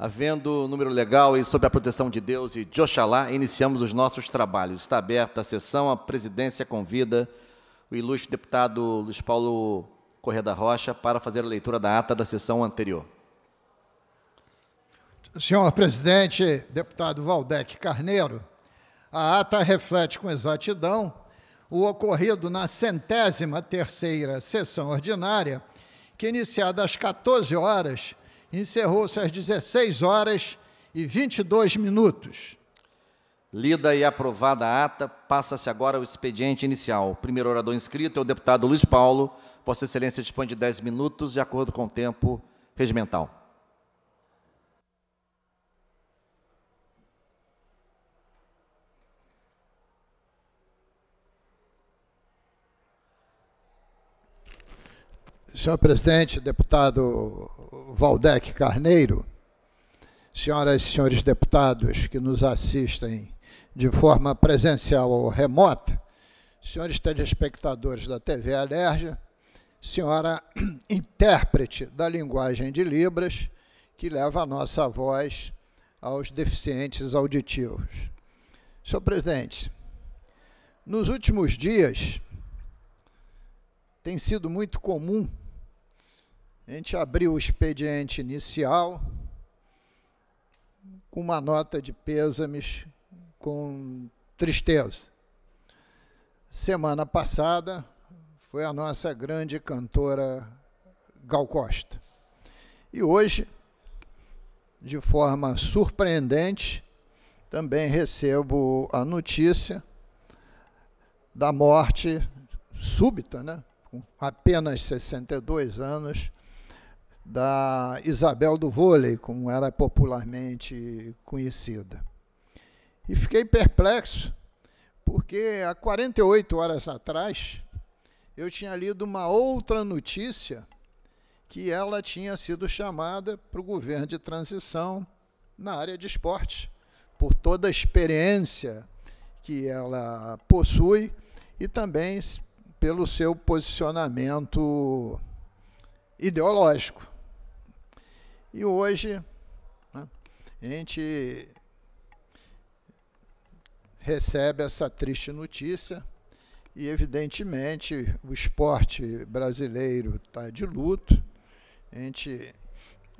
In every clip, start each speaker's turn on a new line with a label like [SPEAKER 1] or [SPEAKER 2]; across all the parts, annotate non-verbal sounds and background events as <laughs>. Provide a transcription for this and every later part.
[SPEAKER 1] Havendo número legal e sob a proteção de Deus e de Oxalá, iniciamos os nossos trabalhos. Está aberta a sessão, a presidência convida o ilustre deputado Luiz Paulo Corrêa da Rocha para fazer a leitura da ata da sessão anterior.
[SPEAKER 2] Senhor presidente, deputado Valdec Carneiro, a ata reflete com exatidão o ocorrido na centésima terceira sessão ordinária, que iniciada às 14 horas, encerrou-se às 16 horas e 22 minutos.
[SPEAKER 1] Lida e aprovada a ata, passa-se agora o expediente inicial. O primeiro orador inscrito é o deputado Luiz Paulo. Vossa Excelência dispõe de 10 minutos, de acordo com o tempo regimental.
[SPEAKER 2] Senhor presidente, deputado Valdec Carneiro, senhoras e senhores deputados que nos assistem de forma presencial ou remota, senhores telespectadores da TV Alerja, senhora <clears throat> intérprete da linguagem de Libras, que leva a nossa voz aos deficientes auditivos. Senhor presidente, nos últimos dias tem sido muito comum a gente abrir o expediente inicial com uma nota de pêsames com tristeza. Semana passada foi a nossa grande cantora Gal Costa. E hoje, de forma surpreendente, também recebo a notícia da morte súbita, né, com apenas 62 anos, da Isabel do Vôlei, como era popularmente conhecida. E fiquei perplexo, porque há 48 horas atrás eu tinha lido uma outra notícia que ela tinha sido chamada para o governo de transição na área de esporte, por toda a experiência que ela possui e também pelo seu posicionamento ideológico. E hoje né, a gente recebe essa triste notícia e, evidentemente, o esporte brasileiro está de luto. A gente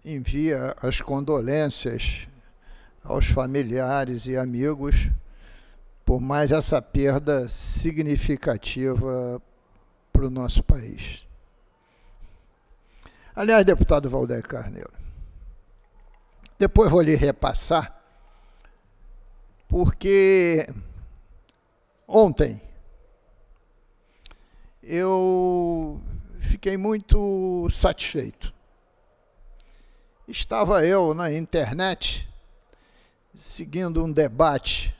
[SPEAKER 2] envia as condolências aos familiares e amigos por mais essa perda significativa para o nosso país. Aliás, deputado Valdeir Carneiro, depois vou lhe repassar, porque ontem eu fiquei muito satisfeito. Estava eu na internet seguindo um debate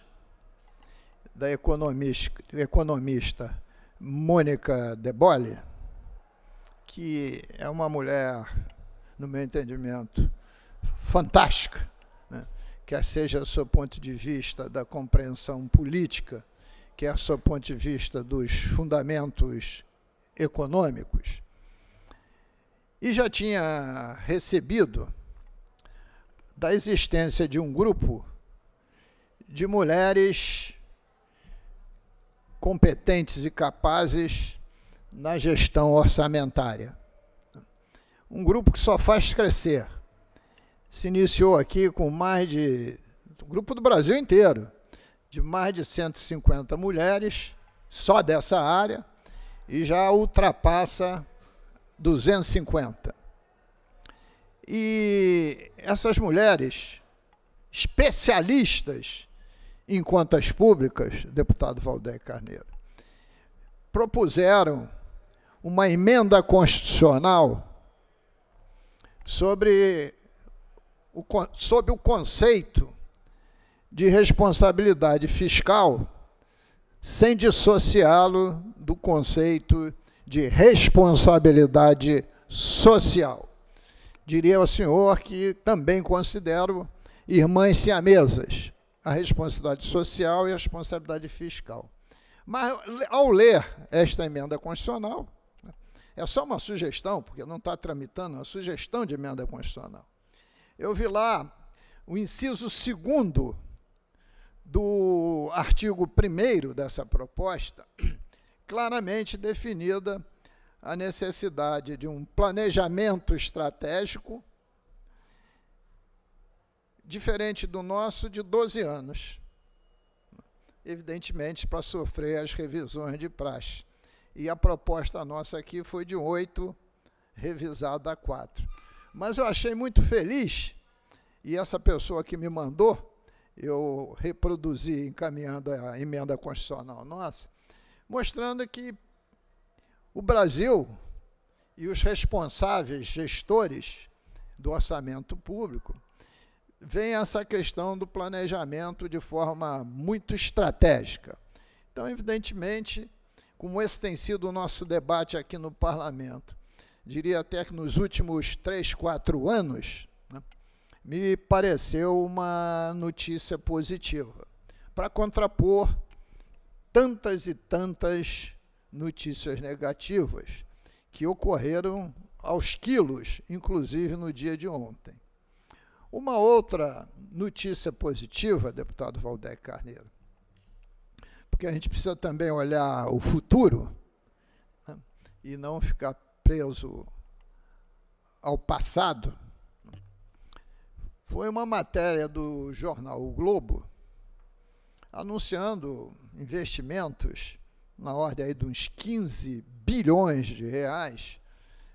[SPEAKER 2] da economista, economista Mônica Debole, que é uma mulher, no meu entendimento, fantástica, né? quer seja do seu ponto de vista da compreensão política, quer do seu ponto de vista dos fundamentos econômicos. E já tinha recebido da existência de um grupo de mulheres competentes e capazes na gestão orçamentária. Um grupo que só faz crescer se iniciou aqui com mais de. grupo do Brasil inteiro, de mais de 150 mulheres, só dessa área, e já ultrapassa 250. E essas mulheres, especialistas em contas públicas, deputado Valdeir Carneiro, propuseram uma emenda constitucional sobre sob o conceito de responsabilidade fiscal, sem dissociá-lo do conceito de responsabilidade social. Diria ao senhor que também considero irmãs siamesas, a responsabilidade social e a responsabilidade fiscal. Mas, ao ler esta emenda constitucional, é só uma sugestão, porque não está tramitando, é uma sugestão de emenda constitucional eu vi lá o inciso segundo do artigo 1 dessa proposta, claramente definida a necessidade de um planejamento estratégico diferente do nosso de 12 anos. Evidentemente, para sofrer as revisões de praxe. E a proposta nossa aqui foi de oito, revisada a quatro. Mas eu achei muito feliz, e essa pessoa que me mandou, eu reproduzi encaminhando a emenda constitucional nossa, mostrando que o Brasil e os responsáveis gestores do orçamento público vem essa questão do planejamento de forma muito estratégica. Então, evidentemente, como esse tem sido o nosso debate aqui no parlamento, diria até que nos últimos três, quatro anos, né, me pareceu uma notícia positiva, para contrapor tantas e tantas notícias negativas que ocorreram aos quilos, inclusive no dia de ontem. Uma outra notícia positiva, deputado Valdec Carneiro, porque a gente precisa também olhar o futuro né, e não ficar preso ao passado, foi uma matéria do jornal O Globo anunciando investimentos na ordem aí de uns 15 bilhões de reais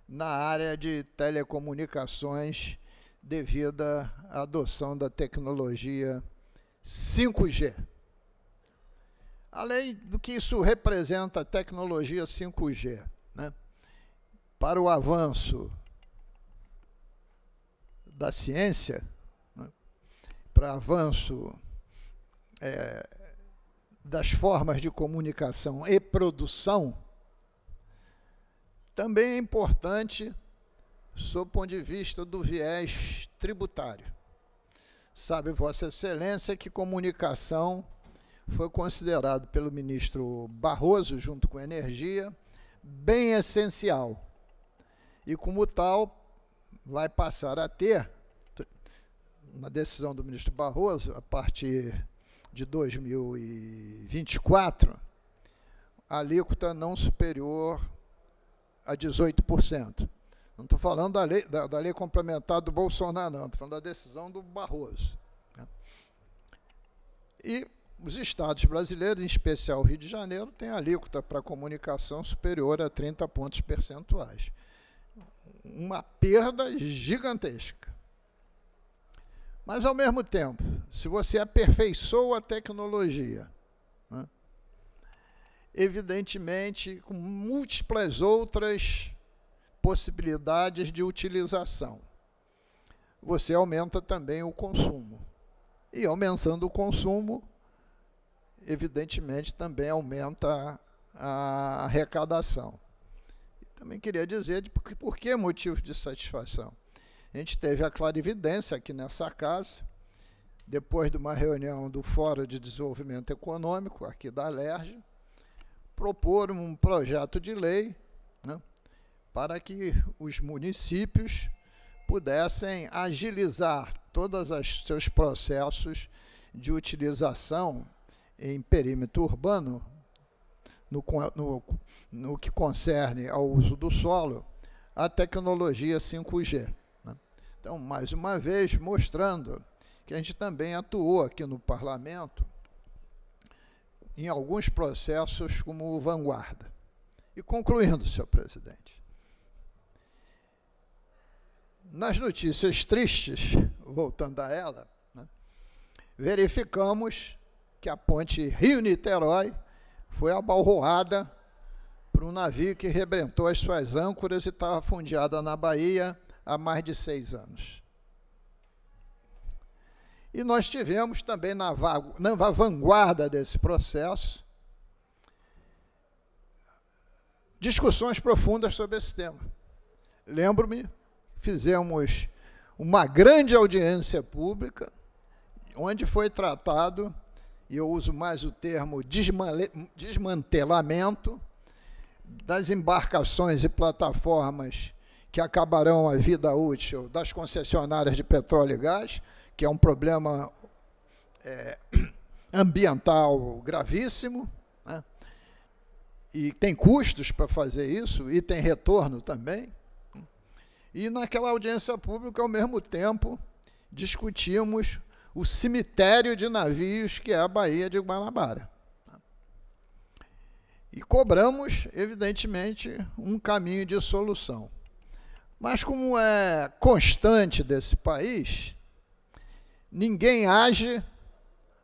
[SPEAKER 2] na área de telecomunicações devido à adoção da tecnologia 5G. Além do que isso representa a tecnologia 5G, né, para o avanço da ciência, né, para avanço é, das formas de comunicação e produção, também é importante sob o ponto de vista do viés tributário. Sabe, Vossa Excelência, que comunicação foi considerado pelo ministro Barroso, junto com energia, bem essencial. E, como tal, vai passar a ter, uma decisão do ministro Barroso, a partir de 2024, a alíquota não superior a 18%. Não estou falando da lei, da, da, lei complementar do Bolsonaro, não. Estou falando da decisão do Barroso. Né? E os estados brasileiros, em especial o Rio de Janeiro, têm alíquota para comunicação superior a 30 pontos percentuais. Uma perda gigantesca. Mas, ao mesmo tempo, se você aperfeiçoa a tecnologia, né, evidentemente, com múltiplas outras possibilidades de utilização. Você aumenta também o consumo. E aumentando o consumo, evidentemente também aumenta a arrecadação. Também queria dizer de por, por que motivo de satisfação. A gente teve a clarividência aqui nessa casa, depois de uma reunião do Fórum de Desenvolvimento Econômico, aqui da LERJ, propor um projeto de lei né, para que os municípios pudessem agilizar todos os seus processos de utilização em perímetro urbano, no, no, no que concerne ao uso do solo, a tecnologia 5G. Né? Então, mais uma vez, mostrando que a gente também atuou aqui no parlamento em alguns processos como vanguarda. E concluindo, senhor presidente, nas notícias tristes, voltando a ela, né, verificamos que a ponte Rio-Niterói foi abalroada por um navio que rebentou as suas âncoras e estava fundeada na Bahia há mais de seis anos. E nós tivemos também na, na vanguarda desse processo discussões profundas sobre esse tema. Lembro-me fizemos uma grande audiência pública, onde foi tratado, e eu uso mais o termo desmantelamento, das embarcações e plataformas que acabarão a vida útil das concessionárias de petróleo e gás, que é um problema é, <clears throat> ambiental gravíssimo, né? e tem custos para fazer isso, e tem retorno também. E naquela audiência pública, ao mesmo tempo, discutimos o cemitério de navios que é a Baía de Guanabara. E cobramos, evidentemente, um caminho de solução. Mas, como é constante desse país, ninguém age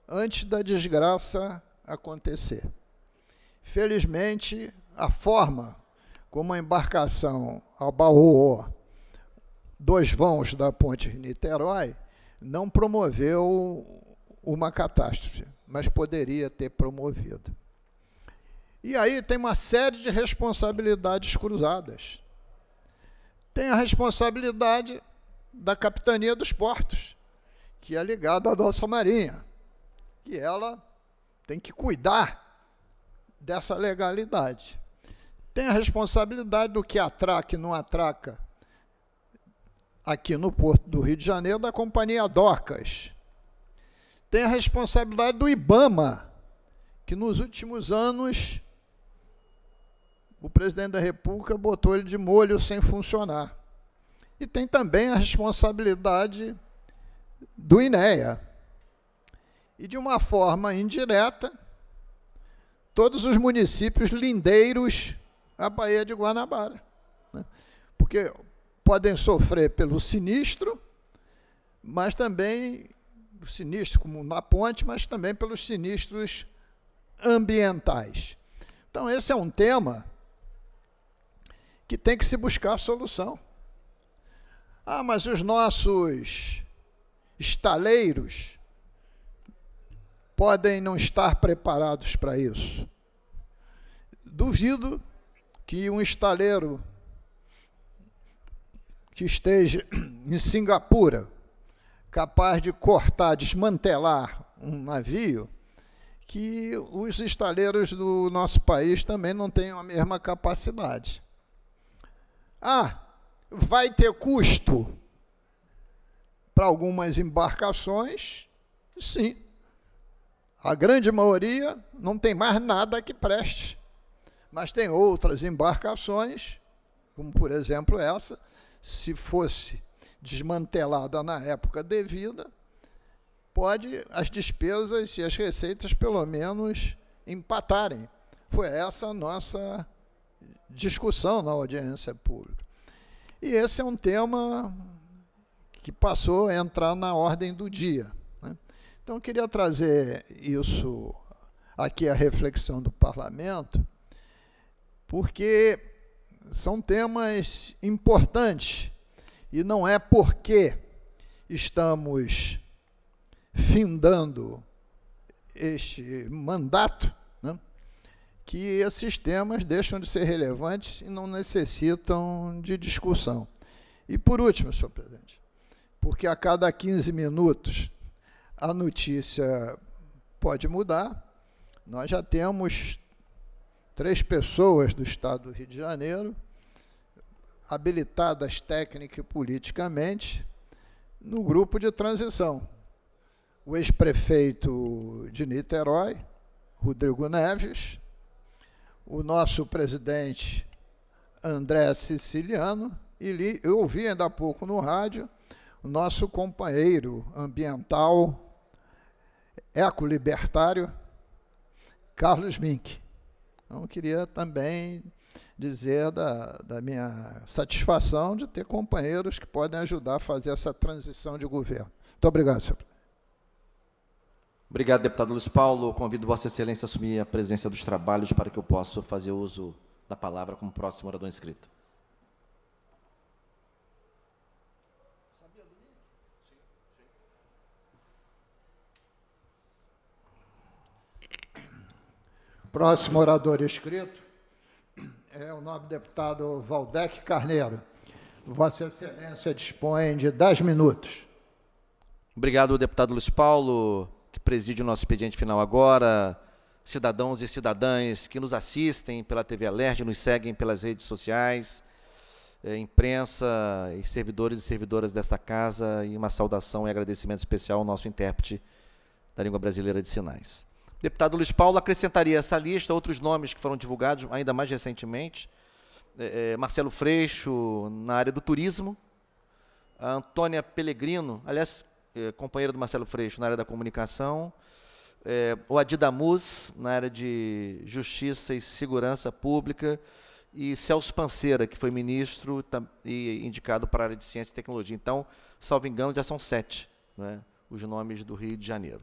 [SPEAKER 2] antes da desgraça acontecer. Felizmente, a forma como a embarcação abarroou dois vãos da ponte Niterói não promoveu uma catástrofe, mas poderia ter promovido. E aí tem uma série de responsabilidades cruzadas. Tem a responsabilidade da capitania dos portos, que é ligada à nossa marinha, e ela tem que cuidar dessa legalidade. Tem a responsabilidade do que atraca e não atraca aqui no Porto do Rio de Janeiro da Companhia Docas. Tem a responsabilidade do IBAMA, que nos últimos anos o presidente da República botou ele de molho sem funcionar. E tem também a responsabilidade do INEA. E de uma forma indireta, todos os municípios lindeiros à Baía de Guanabara. Né? Porque podem sofrer pelo sinistro, mas também o sinistro como na ponte, mas também pelos sinistros ambientais. Então esse é um tema que tem que se buscar solução. Ah, mas os nossos estaleiros podem não estar preparados para isso. Duvido que um estaleiro que esteja em Singapura, capaz de cortar, desmantelar um navio, que os estaleiros do nosso país também não tenham a mesma capacidade. Ah, vai ter custo para algumas embarcações? Sim. A grande maioria não tem mais nada que preste. Mas tem outras embarcações, como por exemplo essa, se fosse desmantelada na época devida, pode as despesas e as receitas pelo menos empatarem. Foi essa a nossa discussão na audiência pública. E esse é um tema que passou a entrar na ordem do dia. Né? Então, eu queria trazer isso aqui à reflexão do parlamento, porque são temas importantes e não é porque estamos findando este mandato né, que esses temas deixam de ser relevantes e não necessitam de discussão. E por último, senhor presidente, porque a cada 15 minutos a notícia pode mudar, nós já temos três pessoas do Estado do Rio de Janeiro, habilitadas técnica e politicamente, no grupo de transição. O ex-prefeito de Niterói, Rodrigo Neves, o nosso presidente André Siciliano, e eu ouvi ainda há pouco no rádio o nosso companheiro ambiental, ecolibertário, Carlos Mink. Então, queria também dizer da, da minha satisfação de ter companheiros que podem ajudar a fazer essa transição de governo. Muito obrigado, senhor.
[SPEAKER 1] Obrigado, deputado Luiz Paulo. Convido Vossa Excelência a assumir a presença dos trabalhos para que eu possa fazer uso da palavra como próximo orador inscrito.
[SPEAKER 2] Próximo orador escrito é o nobre deputado Valdec Carneiro. Vossa Excelência dispõe de dez minutos.
[SPEAKER 1] Obrigado, deputado Luiz Paulo, que preside o nosso expediente final agora, cidadãos e cidadãs que nos assistem pela TV Alert, nos seguem pelas redes sociais. é, imprensa e servidores e servidoras desta casa, e uma saudação e agradecimento especial ao nosso intérprete da língua brasileira de sinais. Deputado Luiz Paulo acrescentaria essa lista outros nomes que foram divulgados ainda mais recentemente. É, é, Marcelo Freixo, na área do turismo. A Antônia Pellegrino, aliás, é, companheira do Marcelo Freixo, na área da comunicação. É, o Adidamus, na área de Justiça e Segurança Pública. E Celso Panceira, que foi ministro e indicado para a área de Ciência e Tecnologia. Então, salvo engano, já são sete né, os nomes do Rio de Janeiro.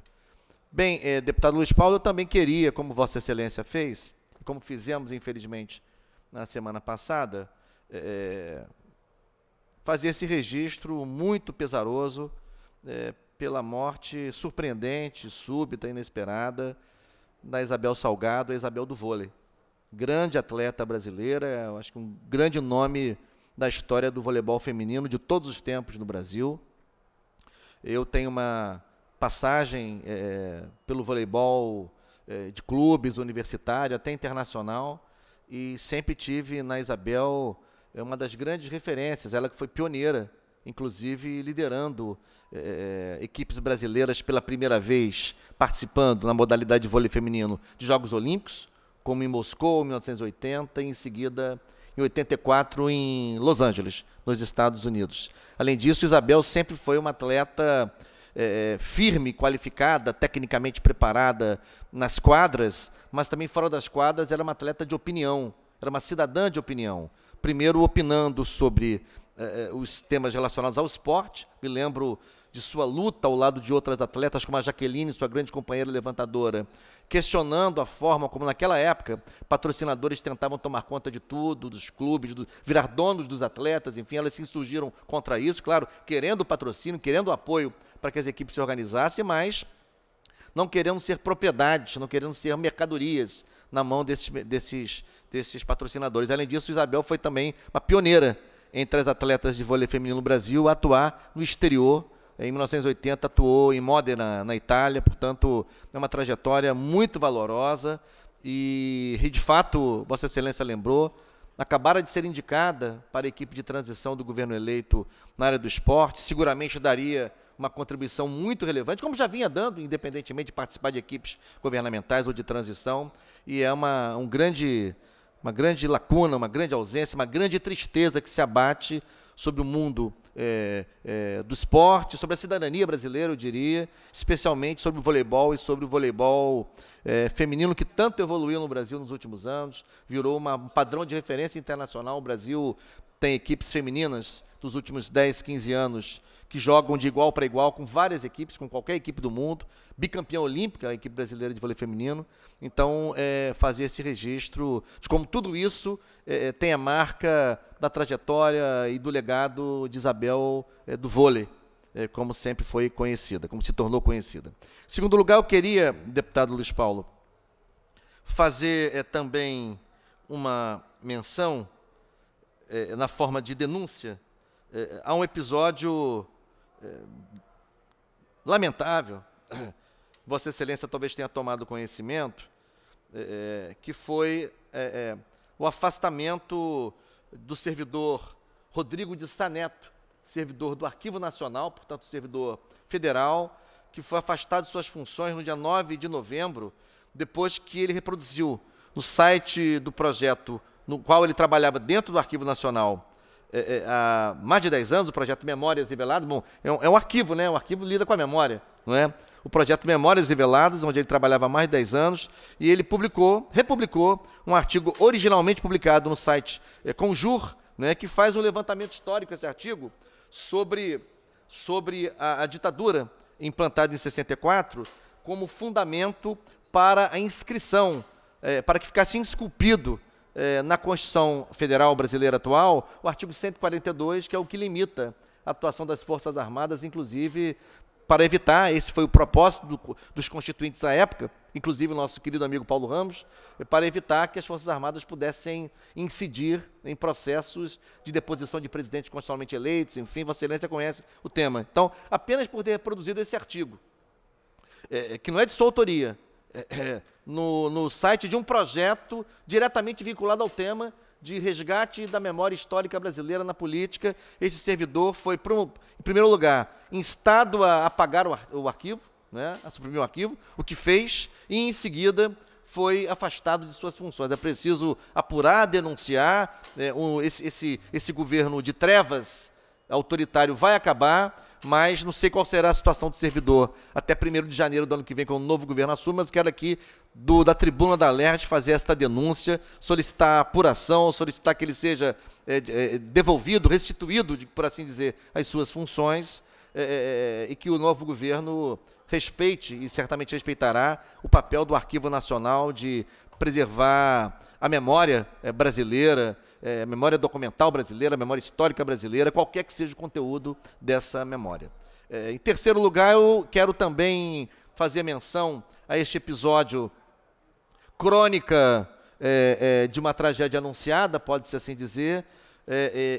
[SPEAKER 1] Bem, eh, deputado Luiz Paulo, eu também queria, como Vossa Excelência fez, como fizemos, infelizmente, na semana passada, eh, fazer esse registro muito pesaroso eh, pela morte surpreendente, súbita, inesperada da Isabel Salgado, a Isabel do vôlei. Grande atleta brasileira, acho que um grande nome da história do voleibol feminino de todos os tempos no Brasil. Eu tenho uma passagem é, pelo voleibol é, de clubes, universitário, até internacional, e sempre tive na Isabel é, uma das grandes referências, ela que foi pioneira, inclusive liderando é, equipes brasileiras pela primeira vez, participando na modalidade de vôlei feminino de Jogos Olímpicos, como em Moscou, em 1980, e em seguida em 84 em Los Angeles, nos Estados Unidos. Além disso, Isabel sempre foi uma atleta é, firme, qualificada, tecnicamente preparada nas quadras, mas também fora das quadras era uma atleta de opinião, era uma cidadã de opinião. Primeiro opinando sobre é, os temas relacionados ao esporte, me lembro de sua luta ao lado de outras atletas, como a Jaqueline, sua grande companheira levantadora, questionando a forma como, naquela época, patrocinadores tentavam tomar conta de tudo, dos clubes, do, virar donos dos atletas, enfim, elas se insurgiram contra isso, claro, querendo patrocínio, querendo apoio para que as equipes se organizassem, mas não querendo ser propriedades, não querendo ser mercadorias na mão desses, desses, desses patrocinadores. Além disso, Isabel foi também uma pioneira entre as atletas de vôlei feminino no Brasil a atuar no exterior. Em 1980 atuou em Modena, na Itália, portanto, é uma trajetória muito valorosa. E, de fato, Vossa Excelência lembrou, acabara de ser indicada para a equipe de transição do governo eleito na área do esporte, seguramente daria uma contribuição muito relevante, como já vinha dando, independentemente de participar de equipes governamentais ou de transição, e é uma, um grande, uma grande lacuna, uma grande ausência, uma grande tristeza que se abate sobre o mundo é, é, do esporte, sobre a cidadania brasileira, eu diria, especialmente sobre o voleibol e sobre o voleibol é, feminino que tanto evoluiu no Brasil nos últimos anos, virou uma, um padrão de referência internacional. O Brasil tem equipes femininas dos últimos 10, 15 anos que jogam de igual para igual com várias equipes, com qualquer equipe do mundo, bicampeã olímpica, a equipe brasileira de vôlei feminino. Então, é, fazer esse registro de como tudo isso é, é, tem a marca da trajetória e do legado de Isabel é, do vôlei, é, como sempre foi conhecida, como se tornou conhecida. Em segundo lugar, eu queria, deputado Luiz Paulo, fazer é, também uma menção na forma de denúncia a um episódio é, lamentável, <clears throat> Vossa Excelência talvez tenha tomado conhecimento, é, é que foi é, é, o afastamento do servidor Rodrigo de Saneto, servidor do Arquivo Nacional, portanto, servidor federal, que foi afastado de suas funções no dia 9 de novembro, depois que ele reproduziu no site do projeto no qual ele trabalhava dentro do Arquivo Nacional é, é, há mais de 10 anos, o projeto Memórias Reveladas, bom, é um, é um arquivo, né? Um arquivo lida com a memória, não é? O projeto Memórias Reveladas, onde ele trabalhava há mais de 10 anos, e ele publicou, republicou um artigo originalmente publicado no site é, Conjur, né, que faz um levantamento histórico, esse artigo, sobre, sobre a, a ditadura implantada em 64 como fundamento para a inscrição, para que ficasse esculpido eh, na Constituição Federal Brasileira atual, o artigo 142, que é o que limita a atuação das Forças Armadas, inclusive para evitar, esse foi o propósito do, dos constituintes à época, inclusive o nosso querido amigo Paulo Ramos, para evitar que as Forças Armadas pudessem incidir em processos de deposição de presidentes constitucionalmente eleitos, enfim, Vossa Excelência conhece o tema. Então, apenas por ter reproduzido esse artigo, é, que não é de sua autoria, é, é, <coughs> no, no site de um projeto diretamente vinculado ao tema de resgate da memória histórica brasileira na política. Esse servidor foi, em primeiro lugar, instado a apagar o arquivo, né, a suprimir o arquivo, o que fez, e em seguida foi afastado de suas funções. É preciso apurar, denunciar. É, um, esse, esse, esse governo de trevas autoritário vai acabar, mas não sei qual será a situação do servidor até 1 de janeiro do ano que vem, quando o novo governo assume, mas quero aqui, do, da tribuna da LERJ, fazer esta denúncia, solicitar apuração, solicitar que ele seja é, é, devolvido, restituído, por assim dizer, às suas funções, é, é, e que o novo governo respeite e certamente respeitará o papel do Arquivo Nacional de preservar a memória eh, brasileira, a memória documental brasileira, memória histórica brasileira, qualquer que seja o conteúdo dessa memória. Eh, em terceiro lugar, eu quero também fazer menção a este episódio crônica de uma tragédia anunciada, pode-se assim dizer,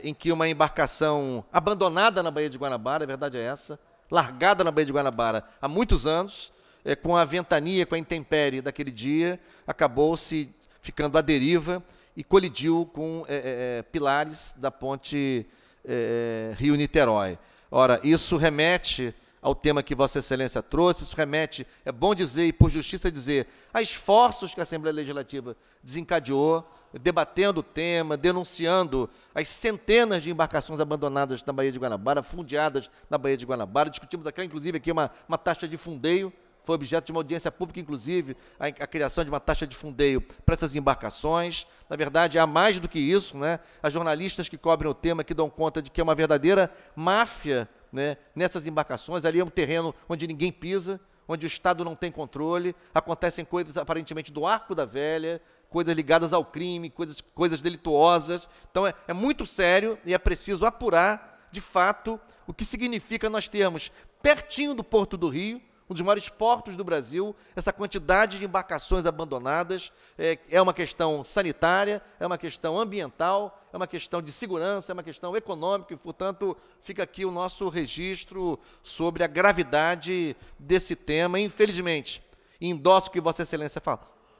[SPEAKER 1] em que uma embarcação abandonada na Baía de Guanabara, a verdade é essa, largada na Baía de Guanabara há muitos anos, é, com a ventania, com a intempérie daquele dia, acabou-se ficando à deriva e colidiu com é, é, pilares da ponte é, Rio-Niterói. Ora, isso remete ao tema que Vossa Excelência trouxe, isso remete, é bom dizer e por justiça dizer, a esforços que a Assembleia Legislativa desencadeou, debatendo o tema, denunciando as centenas de embarcações abandonadas na Baía de Guanabara, fundeadas na Baía de Guanabara. Discutimos aqui, inclusive, aqui uma, uma taxa de fundeio, foi objeto de uma audiência pública, inclusive, a, a, criação de uma taxa de fundeio para essas embarcações. Na verdade, há mais do que isso, né? As jornalistas que cobrem o tema que dão conta de que é uma verdadeira máfia né, nessas embarcações. Ali é um terreno onde ninguém pisa, onde o Estado não tem controle, acontecem coisas aparentemente do arco da velha, coisas ligadas ao crime, coisas, coisas delituosas. Então é, é muito sério e é preciso apurar, de fato, o que significa nós termos pertinho do Porto do Rio um dos maiores portos do Brasil, essa quantidade de embarcações abandonadas é, é, uma questão sanitária, é uma questão ambiental, é uma questão de segurança, é uma questão econômica, e, portanto, fica aqui o nosso registro sobre a gravidade desse tema. Infelizmente, endosso o que Vossa Excelência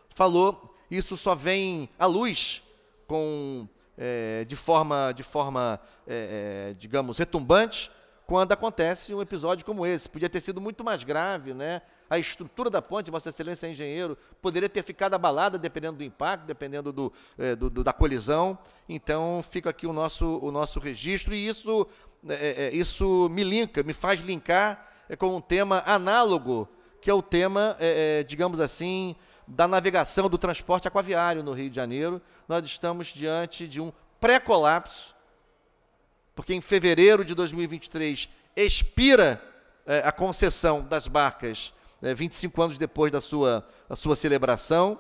[SPEAKER 1] falou, isso só vem à luz com, é, de forma, de forma é, é digamos, retumbante quando acontece um episódio como esse. Podia ter sido muito mais grave, né? A estrutura da ponte, Vossa Excelência é engenheiro, poderia ter ficado abalada dependendo do impacto, dependendo do, é, do, do da colisão. Então, fica aqui o nosso, o nosso registro e isso, é, isso me linka, me faz linkar com um tema análogo, que é o tema, digamos assim, da navegação do transporte aquaviário no Rio de Janeiro. Nós estamos diante de um pré-colapso porque em fevereiro de 2023 expira é, a concessão das barcas, é, 25 anos depois da sua, da sua celebração.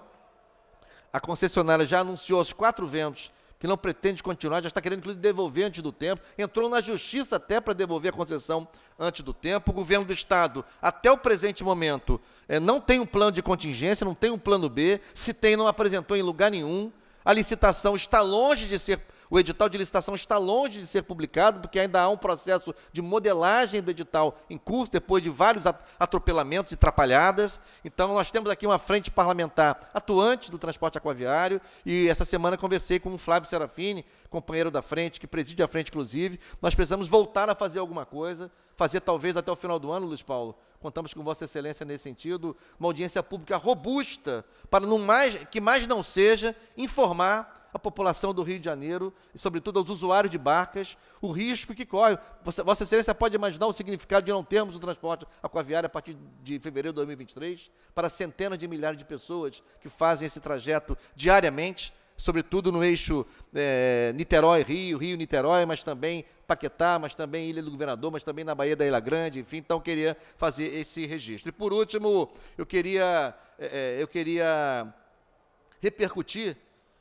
[SPEAKER 1] A concessionária já anunciou aos quatro ventos que não pretende continuar, já está querendo devolver antes do tempo, entrou na justiça até para devolver a concessão antes do tempo. O governo do Estado, até o presente momento, é, não tem um plano de contingência, não tem um plano B, se tem, não apresentou em lugar nenhum. A licitação está longe de ser o edital de licitação está longe de ser publicado, porque ainda há um processo de modelagem do edital em curso, depois de vários atropelamentos e trapalhadas. Então, nós temos aqui uma frente parlamentar atuante do transporte aquaviário, e essa semana conversei com o Flávio Serafini, companheiro da frente, que preside a frente, inclusive. Nós precisamos voltar a fazer alguma coisa, fazer talvez até o final do ano, Luiz Paulo. Contamos com Vossa Excelência nesse sentido, uma audiência pública robusta, para mais, que mais não seja informar a população do Rio de Janeiro e, sobretudo, aos usuários de barcas, o risco que corre. Vossa, Vossa Excelência pode imaginar o significado de não termos o transporte aquaviário a partir de fevereiro de 2023 para centenas de milhares de pessoas que fazem esse trajeto diariamente, sobretudo no eixo é, Niterói-Rio, Rio-Niterói, mas também Paquetá, mas também Ilha do Governador, mas também na Baía da Ilha Grande, enfim, então queria fazer esse registro. E por último, eu queria, é, eu queria repercutir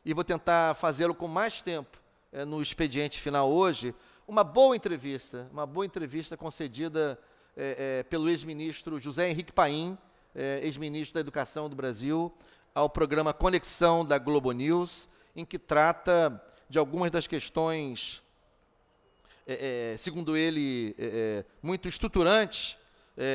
[SPEAKER 1] e vou tentar fazê-lo com mais tempo é, no expediente final hoje, uma boa entrevista, uma boa entrevista concedida é, é, pelo ex-ministro José Henrique Paim, ex-ministro da Educação do Brasil, ao programa Conexão da Globo News, em que trata de algumas das questões, segundo ele, muito estruturantes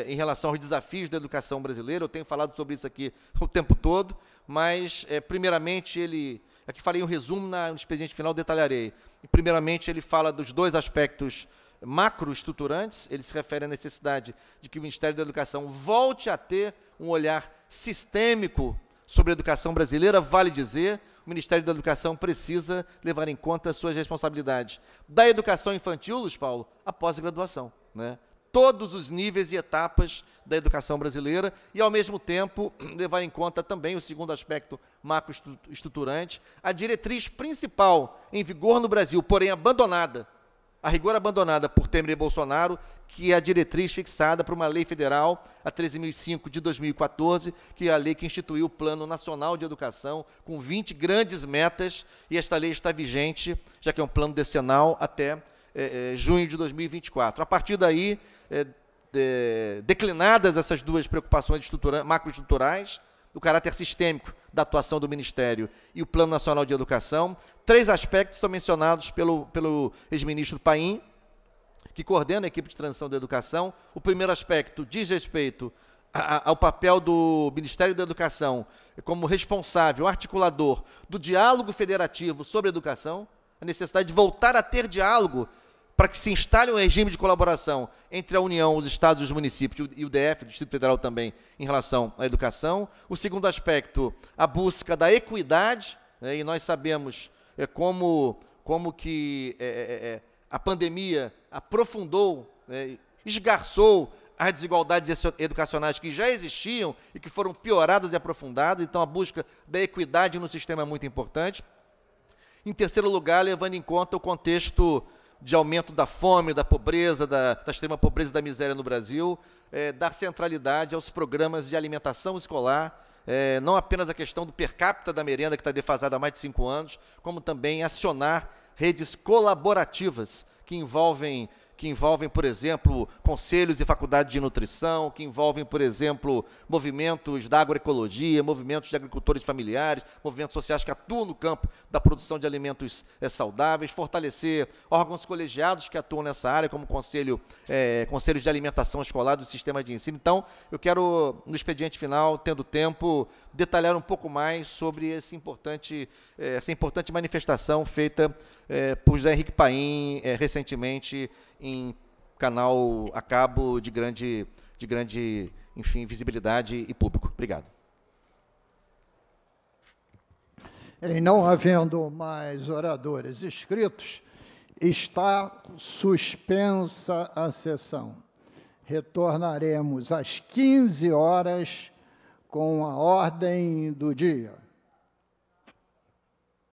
[SPEAKER 1] em relação aos desafios da educação brasileira. Eu tenho falado sobre isso aqui <laughs> o tempo todo, mas, primeiramente, ele Aqui farei um resumo na, no expediente final, detalharei. Primeiramente, ele fala dos dois aspectos macroestruturantes, ele se refere à necessidade de que o Ministério da Educação volte a ter um olhar sistêmico sobre a educação brasileira, vale dizer, o Ministério da Educação precisa levar em conta suas responsabilidades. Da educação infantil, Luiz Paulo, a pós-graduação. Né? Todos os níveis e etapas da educação brasileira e, ao mesmo tempo, <clears throat> levar em conta também o segundo aspecto macroestruturante, a diretriz principal em vigor no Brasil, porém abandonada, a rigor abandonada por Temer e Bolsonaro, que é a diretriz fixada por uma lei federal, a 13.005 de 2014, que é a lei que instituiu o Plano Nacional de Educação, com 20 grandes metas, e esta lei está vigente, já que é um plano decenal, até é, é, junho de 2024. A partir daí, é, declinadas essas duas preocupações macroestruturais, o caráter sistêmico da atuação do Ministério e o Plano Nacional de Educação. Três aspectos são mencionados pelo, pelo ex-ministro Paim, que coordena a equipe de transição da educação. O primeiro aspecto diz respeito a, ao papel do Ministério da Educação como responsável, articulador do diálogo federativo sobre educação, a necessidade de voltar a ter diálogo para que se instale um regime de colaboração entre a União, os estados e os municípios e o DF, o Distrito Federal também, em relação à educação. O segundo aspecto, a busca da equidade, né, e nós sabemos é, como, como que é, é, é a pandemia aprofundou, né, esgarçou as desigualdades educacionais que já existiam e que foram pioradas e aprofundadas, então a busca da equidade no sistema é muito importante. Em terceiro lugar, levando em conta o contexto de aumento da fome, da pobreza, da, da extrema pobreza e da miséria no Brasil, é, dar centralidade aos programas de alimentação escolar, é, não apenas a questão do per capita da merenda, que está defasada há mais de cinco anos, como também acionar redes colaborativas que envolvem que envolvem, por exemplo, conselhos e faculdades de nutrição, que envolvem, por exemplo, movimentos da agroecologia, movimentos de agricultores familiares, movimentos sociais que atuam no campo da produção de alimentos é, saudáveis, fortalecer órgãos colegiados que atuam nessa área, como conselho, é, conselhos de alimentação escolar do sistema de ensino. Então, eu quero, no expediente final, tendo tempo, detalhar um pouco mais sobre esse importante, é, essa importante manifestação feita por José Henrique Paim recentemente em canal a cabo de grande, de grande enfim, visibilidade e público. Obrigado.
[SPEAKER 2] Em não havendo mais oradores inscritos, está suspensa a sessão. Retornaremos às 15 horas com a ordem do dia.